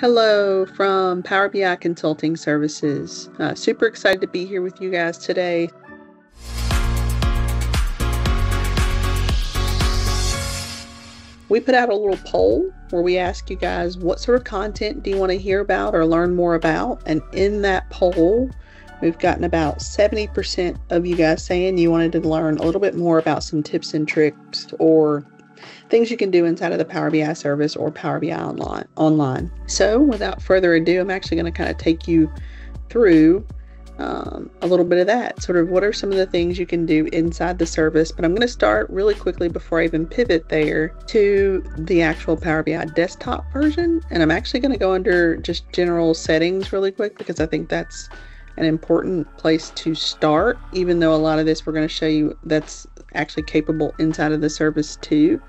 Hello from Power BI Consulting Services. Uh, super excited to be here with you guys today. We put out a little poll where we ask you guys what sort of content do you want to hear about or learn more about? And in that poll, we've gotten about 70% of you guys saying you wanted to learn a little bit more about some tips and tricks or things you can do inside of the Power BI service or Power BI online. online. So, without further ado, I'm actually going to kind of take you through um, a little bit of that. Sort of what are some of the things you can do inside the service. But I'm going to start really quickly before I even pivot there to the actual Power BI desktop version. And I'm actually going to go under just general settings really quick because I think that's an important place to start, even though a lot of this we're going to show you that's actually capable inside of the service too.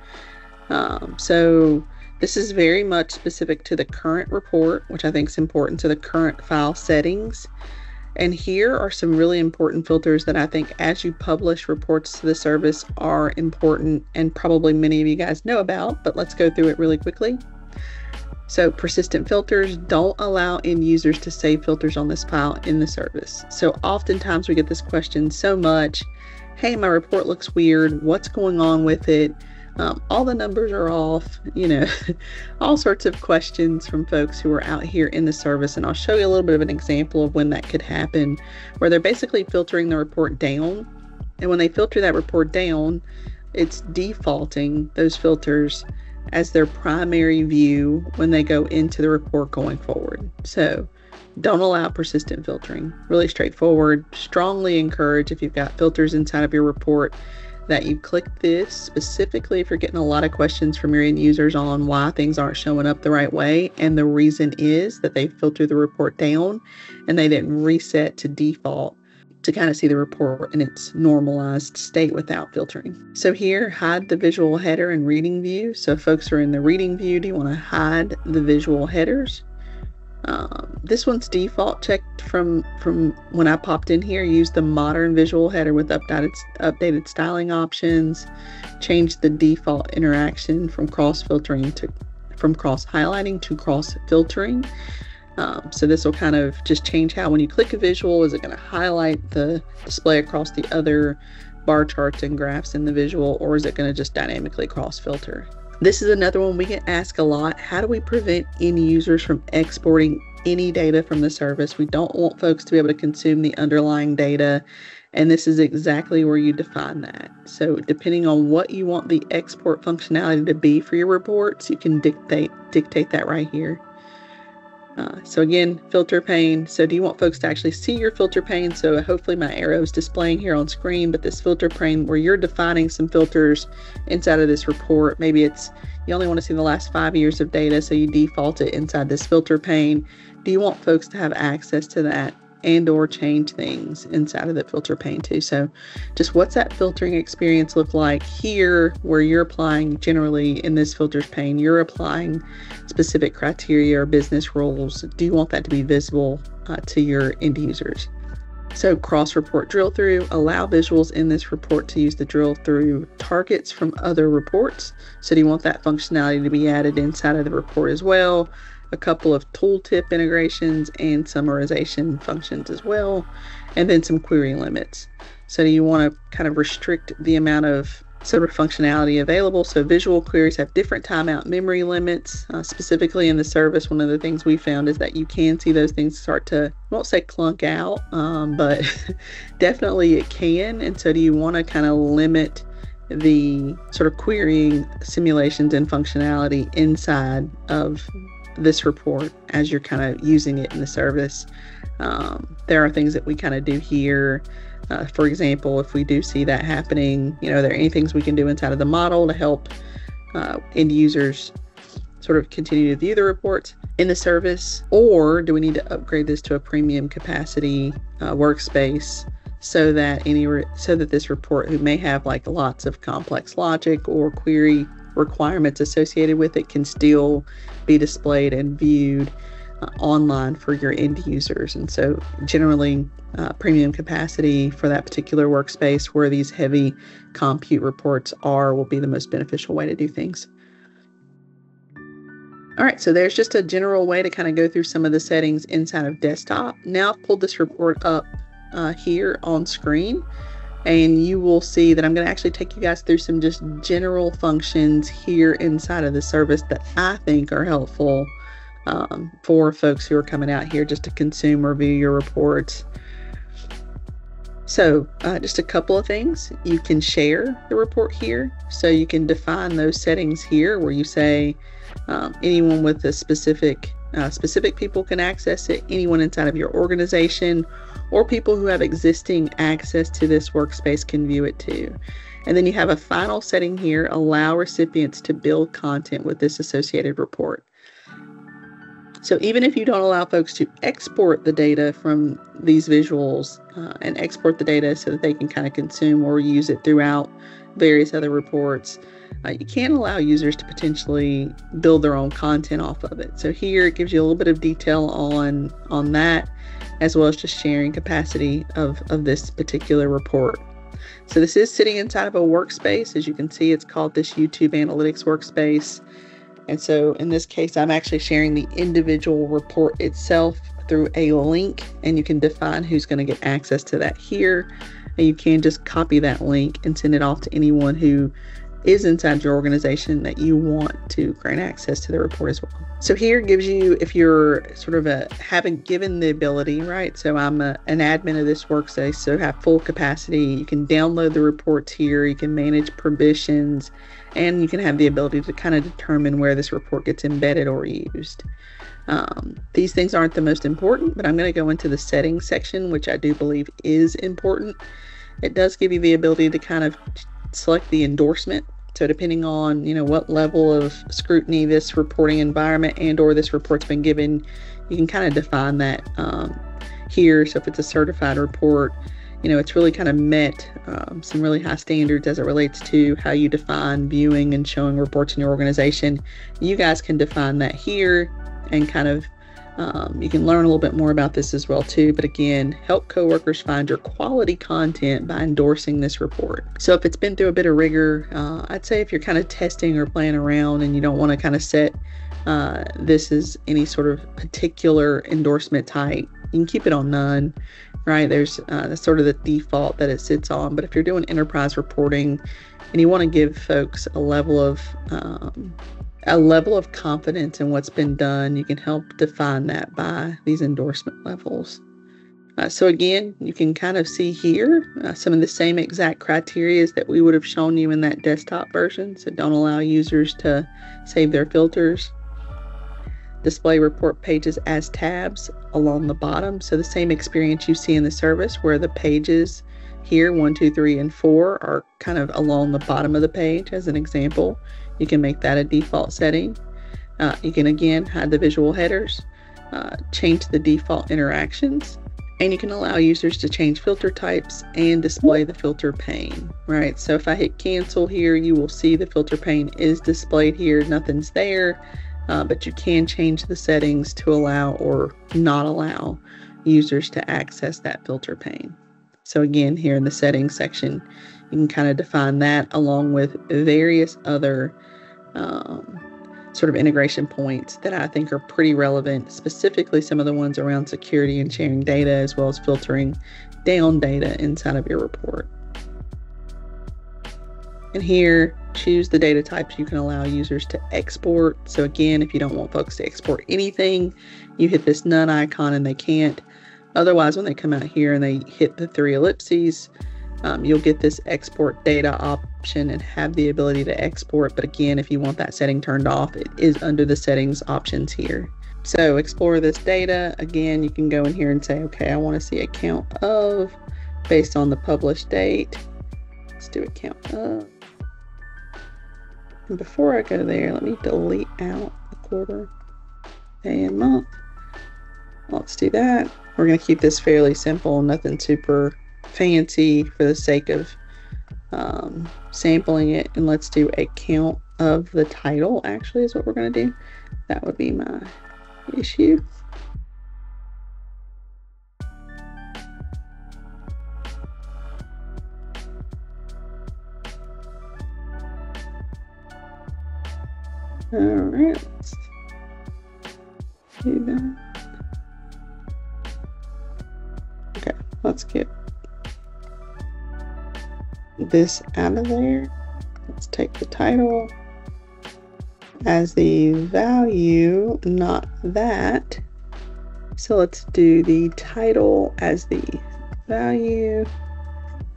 Um, so this is very much specific to the current report, which I think is important to the current file settings. And here are some really important filters that I think as you publish reports to the service are important and probably many of you guys know about, but let's go through it really quickly. So persistent filters don't allow end users to save filters on this file in the service. So oftentimes we get this question so much, hey, my report looks weird. What's going on with it? Um, all the numbers are off, you know, all sorts of questions from folks who are out here in the service. And I'll show you a little bit of an example of when that could happen, where they're basically filtering the report down. And when they filter that report down, it's defaulting those filters as their primary view when they go into the report going forward. So don't allow persistent filtering. Really straightforward. Strongly encourage if you've got filters inside of your report that you click this specifically if you're getting a lot of questions from your end users on why things aren't showing up the right way. And the reason is that they filtered the report down and they didn't reset to default to kind of see the report in its normalized state without filtering. So here, hide the visual header and reading view. So folks are in the reading view, do you want to hide the visual headers? Um, this one's default checked from from when I popped in here. Use the modern visual header with updated updated styling options. Change the default interaction from cross filtering to from cross highlighting to cross filtering. Um, so this will kind of just change how when you click a visual, is it going to highlight the display across the other bar charts and graphs in the visual, or is it going to just dynamically cross filter? This is another one we get asked a lot. How do we prevent end users from exporting any data from the service? We don't want folks to be able to consume the underlying data. And this is exactly where you define that. So, depending on what you want the export functionality to be for your reports, you can dictate dictate that right here. Uh, so again, filter pane. So do you want folks to actually see your filter pane? So hopefully my arrow is displaying here on screen, but this filter pane where you're defining some filters inside of this report, maybe it's you only want to see the last five years of data, so you default it inside this filter pane. Do you want folks to have access to that? And or change things inside of the filter pane too. So just what's that filtering experience look like here where you're applying generally in this filters pane, you're applying specific criteria or business rules. Do you want that to be visible uh, to your end users? So cross report drill through, allow visuals in this report to use the drill through targets from other reports. So do you want that functionality to be added inside of the report as well? A couple of tooltip integrations and summarization functions as well, and then some query limits. So do you want to kind of restrict the amount of sort of functionality available. So visual queries have different timeout memory limits. Uh, specifically in the service, one of the things we found is that you can see those things start to, I won't say clunk out, um, but definitely it can. And so do you want to kind of limit the sort of querying simulations and functionality inside of this report as you're kind of using it in the service. Um, there are things that we kind of do here. Uh, for example, if we do see that happening, you know, are there any things we can do inside of the model to help uh, end users sort of continue to view the reports in the service, or do we need to upgrade this to a premium capacity uh, workspace so that any re- so that this report who may have like lots of complex logic or query requirements associated with it can still be displayed and viewed uh, online for your end users. And so, generally, uh, premium capacity for that particular workspace where these heavy compute reports are will be the most beneficial way to do things. All right, so there's just a general way to kind of go through some of the settings inside of desktop. Now I've pulled this report up uh, here on screen and you will see that I'm going to actually take you guys through some just general functions here inside of the service that I think are helpful um, for folks who are coming out here just to consume or view your reports. So, uh, just a couple of things. You can share the report here. So, you can define those settings here where you say um, anyone with a specific uh, specific people can access it, anyone inside of your organization, or people who have existing access to this workspace can view it too. And then you have a final setting here allow recipients to build content with this associated report. So even if you don't allow folks to export the data from these visuals uh, and export the data so that they can kind of consume or use it throughout various other reports, uh, you can allow users to potentially build their own content off of it. So here it gives you a little bit of detail on on that, as well as just sharing capacity of, of this particular report. So this is sitting inside of a workspace. As you can see, it's called this YouTube Analytics workspace. And so in this case, I'm actually sharing the individual report itself through a link, and you can define who's going to get access to that here. And you can just copy that link and send it off to anyone who is inside your organization that you want to grant access to the report as well. So here gives you, if you're sort of a haven't given the ability, right? So I'm a, an admin of this workspace, so have full capacity. You can download the reports here. You can manage permissions, and you can have the ability to kind of determine where this report gets embedded or used. Um, these things aren't the most important, but I'm going to go into the settings section, which I do believe is important. It does give you the ability to kind of select the endorsement. So depending on you know what level of scrutiny this reporting environment and or this report's been given, you can kind of define that um, here. So if it's a certified report, you know it's really kind of met um, some really high standards as it relates to how you define viewing and showing reports in your organization. You guys can define that here and kind of um, you can learn a little bit more about this as well too. But again, help coworkers find your quality content by endorsing this report. So if it's been through a bit of rigor, uh, I'd say if you're kind of testing or playing around and you don't want to kind of set uh, this as any sort of particular endorsement type, you can keep it on none. Right there's uh, that's sort of the default that it sits on. But if you're doing enterprise reporting and you want to give folks a level of um, a level of confidence in what's been done. You can help define that by these endorsement levels. Uh, so again, you can kind of see here uh, some of the same exact criteria that we would have shown you in that desktop version. So don't allow users to save their filters. Display report pages as tabs along the bottom. So the same experience you see in the service where the pages here, one, two, three, and four are kind of along the bottom of the page as an example. You can make that a default setting. Uh, you can again hide the visual headers, uh, change the default interactions, and you can allow users to change filter types and display the filter pane, right? So if I hit cancel here, you will see the filter pane is displayed here. Nothing's there, uh, but you can change the settings to allow or not allow users to access that filter pane. So again, here in the settings section, you can kind of define that along with various other um, sort of integration points that I think are pretty relevant, specifically some of the ones around security and sharing data, as well as filtering down data inside of your report. And here, choose the data types you can allow users to export. So again, if you don't want folks to export anything, you hit this none icon and they can't. Otherwise, when they come out here and they hit the three ellipses, um, you'll get this export data option and have the ability to export. But again, if you want that setting turned off, it is under the settings options here. So explore this data. Again, you can go in here and say, okay, I want to see a count of based on the published date. Let's do a count of. And before I go there, let me delete out the quarter, day, and month. Let's do that. We're going to keep this fairly simple, nothing super fancy for the sake of um, sampling it. And let's do a count of the title, actually, is what we're going to do. That would be my issue. All right. do that. Okay, let's get this out of there. Let's take the title as the value, not that. So let's do the title as the value,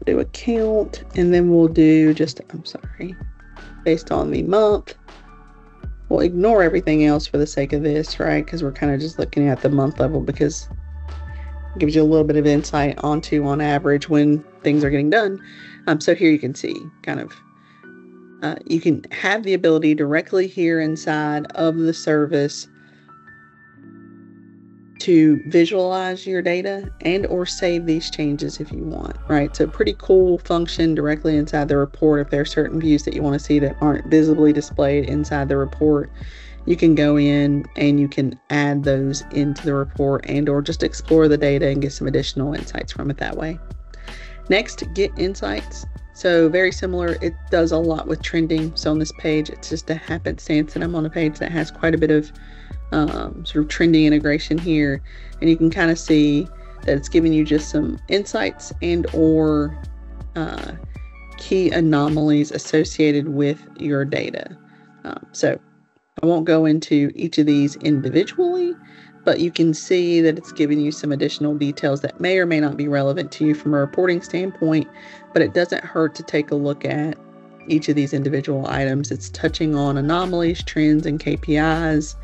do a count, and then we'll do just, I'm sorry, based on the month. We'll ignore everything else for the sake of this, right? Because we're kind of just looking at the month level because gives you a little bit of insight onto on average when things are getting done. Um, so here you can see kind of uh, you can have the ability directly here inside of the service to visualize your data and or save these changes if you want right so pretty cool function directly inside the report if there are certain views that you want to see that aren't visibly displayed inside the report you can go in and you can add those into the report and or just explore the data and get some additional insights from it that way. Next get insights. So very similar. It does a lot with trending. So on this page it's just a happenstance and i'm on a page that has quite a bit of um, sort of trending integration here. And you can kind of see that it's giving you just some insights and or uh, key anomalies associated with your data. Um, so i won't go into each of these individually but you can see that it's giving you some additional details that may or may not be relevant to you from a reporting standpoint but it doesn't hurt to take a look at each of these individual items it's touching on anomalies trends and kpis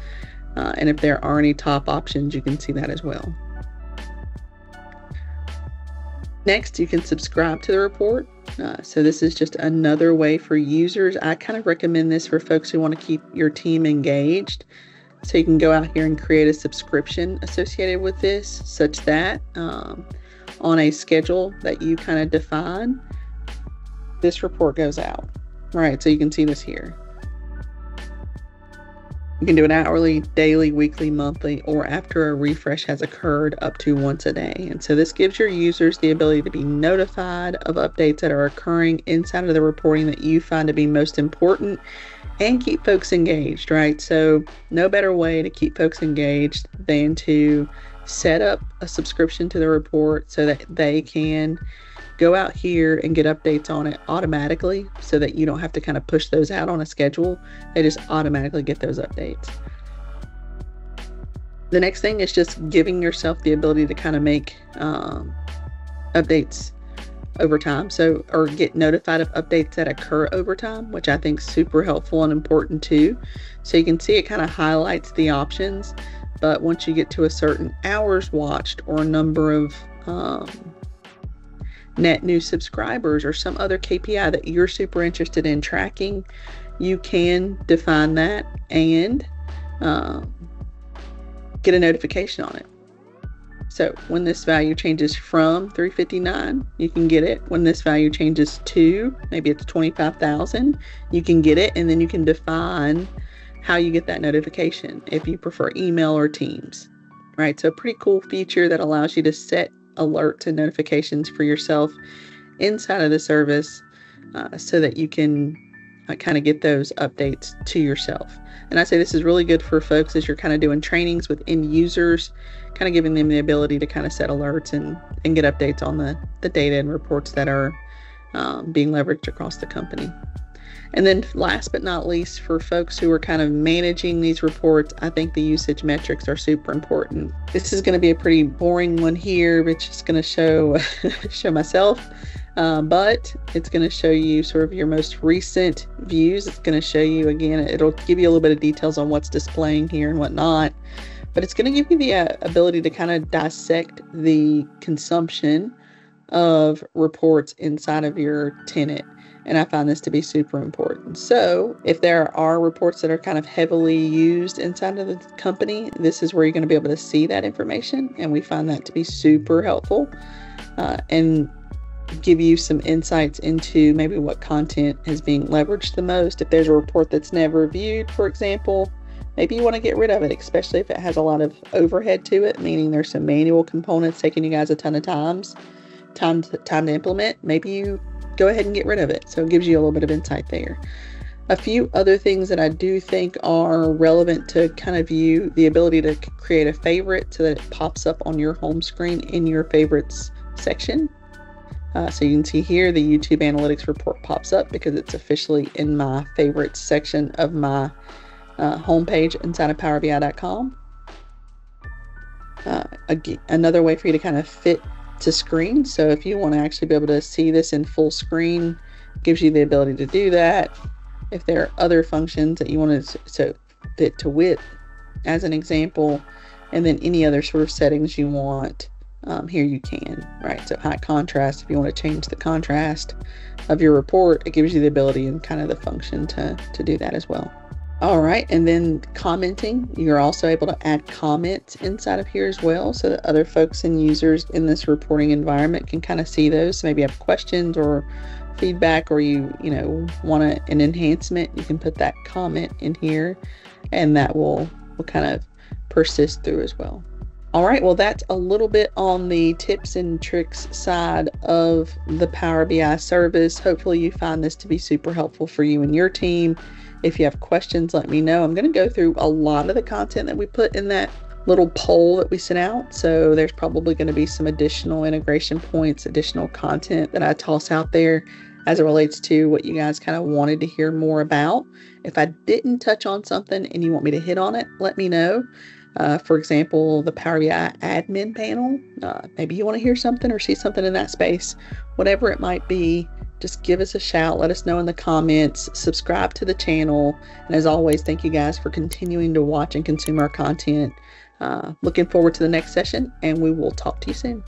uh, and if there are any top options, you can see that as well. Next, you can subscribe to the report. Uh, so this is just another way for users. I kind of recommend this for folks who want to keep your team engaged. So you can go out here and create a subscription associated with this, such that um, on a schedule that you kind of define, this report goes out. All right, so you can see this here. You can do it hourly, daily, weekly, monthly, or after a refresh has occurred up to once a day. And so this gives your users the ability to be notified of updates that are occurring inside of the reporting that you find to be most important and keep folks engaged, right? So, no better way to keep folks engaged than to set up a subscription to the report so that they can go out here and get updates on it automatically so that you don't have to kind of push those out on a schedule. They just automatically get those updates. The next thing is just giving yourself the ability to kind of make um, updates over time. So, or get notified of updates that occur over time, which I think is super helpful and important too. So you can see it kind of highlights the options. But once you get to a certain hours watched or a number of um, net new subscribers or some other KPI that you're super interested in tracking, you can define that and um, get a notification on it. So when this value changes from 359, you can get it. When this value changes to maybe it's 25,000, you can get it and then you can define how you get that notification if you prefer email or Teams. Right? So a pretty cool feature that allows you to set alerts and notifications for yourself inside of the service uh, so that you can uh, kind of get those updates to yourself. And I say this is really good for folks as you're kind of doing trainings with end users, kind of giving them the ability to kind of set alerts and, and get updates on the, the data and reports that are um, being leveraged across the company. And then, last but not least, for folks who are kind of managing these reports, I think the usage metrics are super important. This is going to be a pretty boring one here, which is going to show show myself, uh, but it's going to show you sort of your most recent views. It's going to show you again. It'll give you a little bit of details on what's displaying here and whatnot, but it's going to give you the uh, ability to kind of dissect the consumption of reports inside of your tenant. And I find this to be super important. So, if there are reports that are kind of heavily used inside of the company, this is where you're going to be able to see that information. And we find that to be super helpful uh, and give you some insights into maybe what content is being leveraged the most. If there's a report that's never viewed, for example, maybe you want to get rid of it, especially if it has a lot of overhead to it, meaning there's some manual components taking you guys a ton of times, time to, time to implement. Maybe you go ahead and get rid of it. So it gives you a little bit of insight there. A few other things that I do think are relevant to kind of view the ability to create a favorite so that it pops up on your home screen in your favorites section. Uh, so you can see here the YouTube Analytics report pops up because it's officially in my favorites section of my uh, homepage inside of PowerBI.com. Uh, again, another way for you to kind of fit to screen. So if you want to actually be able to see this in full screen, gives you the ability to do that. If there are other functions that you want to so fit to width as an example and then any other sort of settings you want um, here you can right? So high contrast if you want to change the contrast of your report it gives you the ability and kind of the function to to do that as well all right and then commenting you're also able to add comments inside of here as well so that other folks and users in this reporting environment can kind of see those. So maybe you have questions or feedback or you you know want a, an enhancement you can put that comment in here and that will will kind of persist through as well. All right well that's a little bit on the tips and tricks side of the power bi service. Hopefully you find this to be super helpful for you and your team if you have questions let me know i'm going to go through a lot of the content that we put in that little poll that we sent out. So there's probably going to be some additional integration points, additional content that I toss out there as it relates to what you guys kind of wanted to hear more about. If I didn't touch on something and you want me to hit on it, let me know. Uh, for example, the Power BI admin panel. Uh, maybe you want to hear something or see something in that space. Whatever it might be, just give us a shout. Let us know in the comments. Subscribe to the channel. And as always, thank you guys for continuing to watch and consume our content. Uh, looking forward to the next session, and we will talk to you soon.